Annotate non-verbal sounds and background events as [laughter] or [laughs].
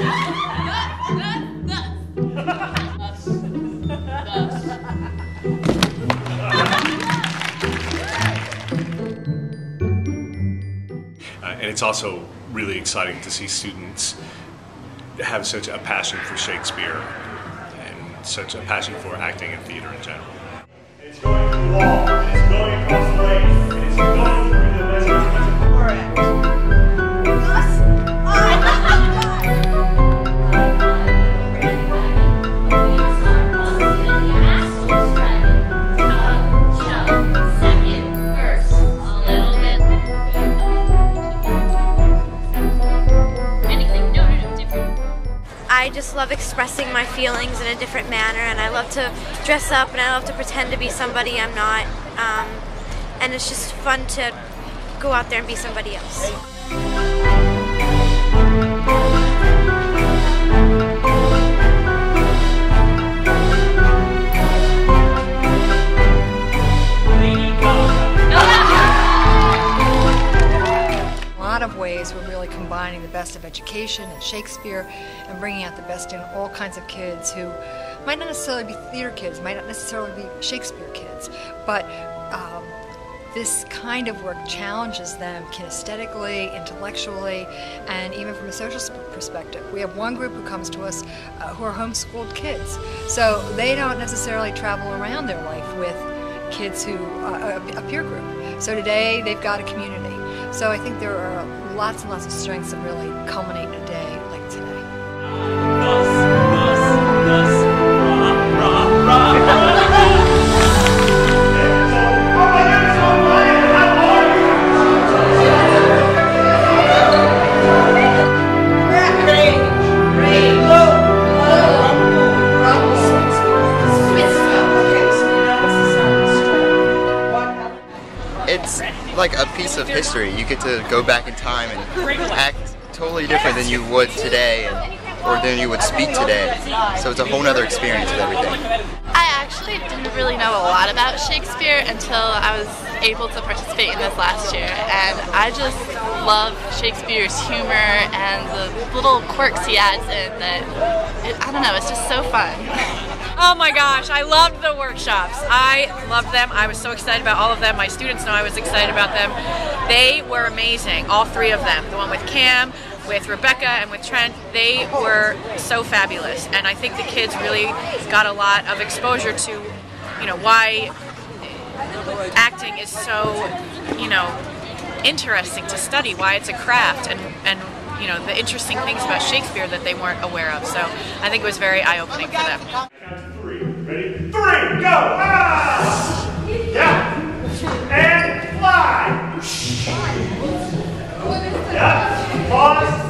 Uh, and it's also really exciting to see students have such a passion for Shakespeare and such a passion for acting and theater in general. I just love expressing my feelings in a different manner, and I love to dress up and I love to pretend to be somebody I'm not. Um, and it's just fun to go out there and be somebody else. Ways we're really combining the best of education and Shakespeare and bringing out the best in all kinds of kids who might not necessarily be theater kids, might not necessarily be Shakespeare kids, but um, this kind of work challenges them kinesthetically, intellectually, and even from a social perspective. We have one group who comes to us uh, who are homeschooled kids, so they don't necessarily travel around their life with kids who uh, a a peer group. So today they've got a community. So I think there are lots and lots of strengths that really culminate in a day it's like a piece of history. You get to go back in time and act totally different than you would today or than you would speak today. So it's a whole nother experience with everything. I actually didn't really know a lot about Shakespeare until I was able to participate in this last year, and I just love Shakespeare's humor and the little quirks he adds in. That it, I don't know, it's just so fun. [laughs] Oh my gosh, I loved the workshops. I loved them. I was so excited about all of them. My students know I was excited about them. They were amazing, all three of them. The one with Cam, with Rebecca, and with Trent, they were so fabulous. And I think the kids really got a lot of exposure to, you know, why acting is so, you know, interesting to study, why it's a craft, and, and you know, the interesting things about Shakespeare that they weren't aware of. So I think it was very eye-opening for them three, go. Ah! Yeah. And fly. Yeah. Pause.